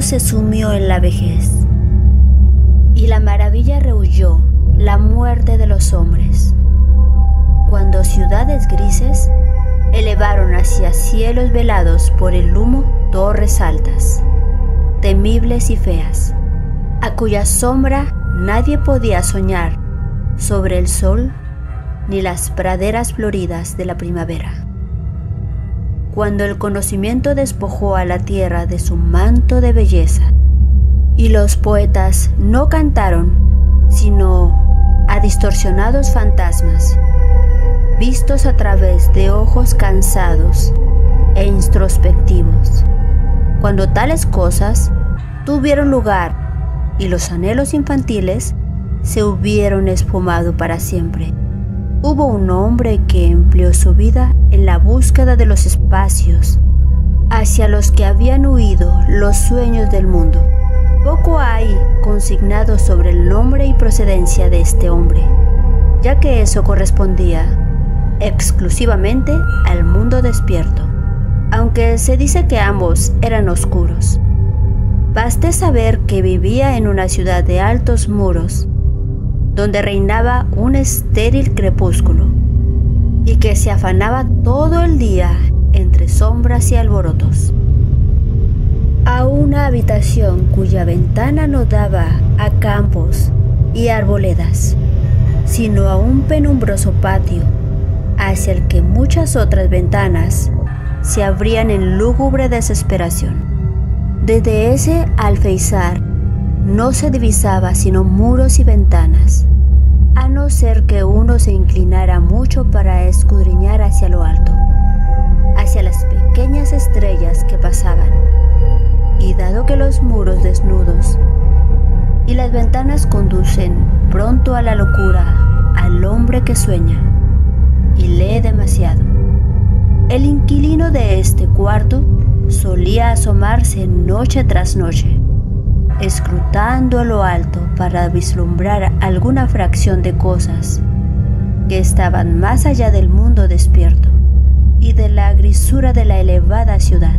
se sumió en la vejez. Y la maravilla rehuyó la muerte de los hombres. Cuando ciudades grises elevaron hacia cielos velados por el humo torres altas, temibles y feas, a cuya sombra nadie podía soñar sobre el sol ni las praderas floridas de la primavera. Cuando el conocimiento despojó a la tierra de su manto de belleza, y los poetas no cantaron, sino a distorsionados fantasmas, vistos a través de ojos cansados e introspectivos. Cuando tales cosas tuvieron lugar y los anhelos infantiles se hubieron esfumado para siempre. Hubo un hombre que empleó su vida en la búsqueda de los espacios hacia los que habían huido los sueños del mundo. Poco hay consignado sobre el nombre y procedencia de este hombre, ya que eso correspondía exclusivamente al mundo despierto, aunque se dice que ambos eran oscuros. Baste saber que vivía en una ciudad de altos muros, donde reinaba un estéril crepúsculo, y que se afanaba todo el día entre sombras y alborotos. A una habitación cuya ventana no daba a campos y arboledas, sino a un penumbroso patio hacia el que muchas otras ventanas se abrían en lúgubre desesperación. Desde ese alfeizar no se divisaba sino muros y ventanas, a no ser que uno se inclinara mucho para escudriñar hacia lo alto, hacia las pequeñas estrellas que pasaban. Y dado que los muros desnudos y las ventanas conducen pronto a la locura al hombre que sueña, y lee demasiado. El inquilino de este cuarto solía asomarse noche tras noche, escrutando lo alto para vislumbrar alguna fracción de cosas que estaban más allá del mundo despierto y de la grisura de la elevada ciudad.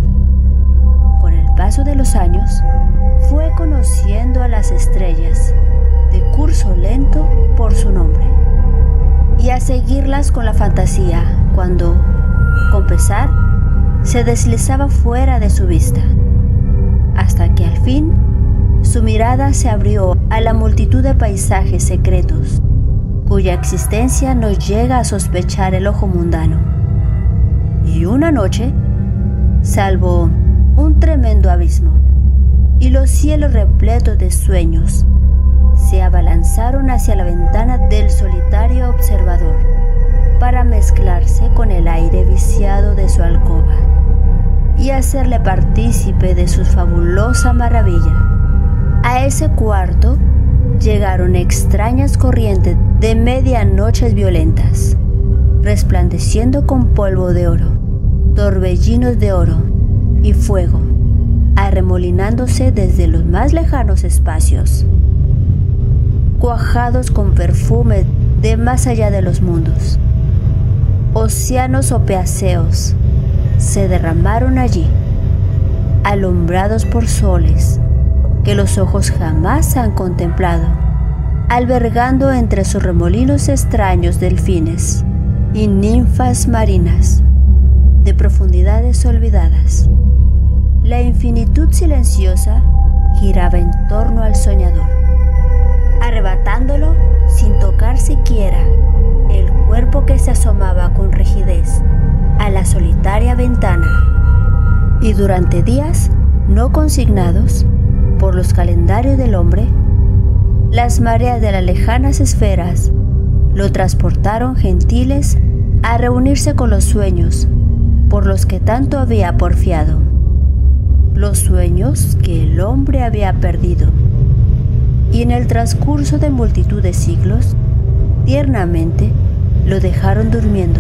Con el paso de los años, fue conociendo a las estrellas de curso lento por su nombre y a seguirlas con la fantasía cuando, con pesar, se deslizaba fuera de su vista, hasta que al fin su mirada se abrió a la multitud de paisajes secretos cuya existencia no llega a sospechar el ojo mundano. Y una noche, salvo un tremendo abismo y los cielos repletos de sueños se abalanzaron hacia la ventana del solitario observador para mezclarse con el aire viciado de su alcoba y hacerle partícipe de su fabulosa maravilla. A ese cuarto llegaron extrañas corrientes de medianoches violentas, resplandeciendo con polvo de oro, torbellinos de oro y fuego, arremolinándose desde los más lejanos espacios cuajados con perfume de más allá de los mundos. Océanos opeáceos se derramaron allí, alumbrados por soles que los ojos jamás han contemplado, albergando entre sus remolinos extraños delfines y ninfas marinas de profundidades olvidadas. La infinitud silenciosa giraba en torno al soñador arrebatándolo sin tocar siquiera el cuerpo que se asomaba con rigidez a la solitaria ventana. Y durante días no consignados por los calendarios del hombre, las mareas de las lejanas esferas lo transportaron gentiles a reunirse con los sueños por los que tanto había porfiado, los sueños que el hombre había perdido y en el transcurso de multitud de siglos, tiernamente lo dejaron durmiendo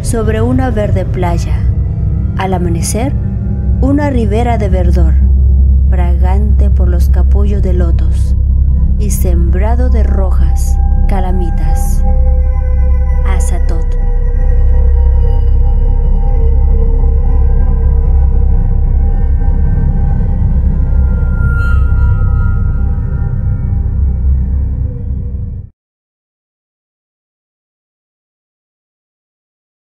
sobre una verde playa. Al amanecer, una ribera de verdor, fragante por los capullos de lotos y sembrado de rojas calamitas. Azatot.